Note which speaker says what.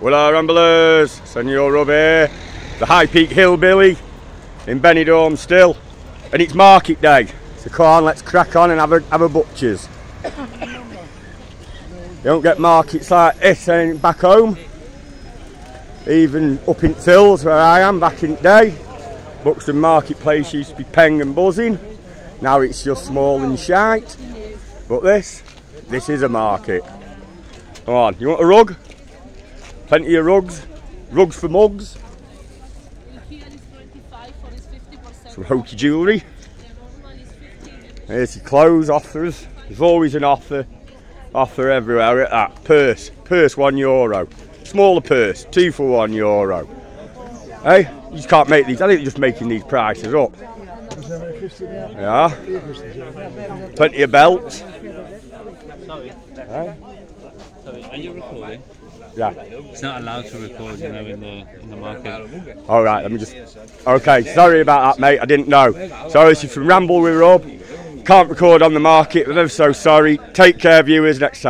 Speaker 1: Hello Ramblers, Senor Rub here, the High Peak Hillbilly in Benidorm still, and it's market day. So come on, let's crack on and have a, have a butcher's. you don't get markets like this back home, even up in Tills where I am back in the day. Buxton Marketplace used to be peng and buzzing, now it's just small and shite. But this, this is a market. Come on, you want a rug? Plenty of rugs. Rugs for mugs. Some hokey jewellery. Here's your clothes offers. There's always an offer. Offer everywhere at that. Purse. Purse one euro. Smaller purse. Two for one euro. Hey, you just can't make these. I think you're just making these prices up. Yeah. Plenty of belts.
Speaker 2: Sorry. Sorry. Are you recording?
Speaker 1: Yeah.
Speaker 2: It's not allowed to record, you know, in the in the market.
Speaker 1: All right, let me just. Okay, sorry about that, mate. I didn't know. Sorry, is from Ramble with Rub. Can't record on the market. I'm ever so sorry. Take care, viewers. Next time.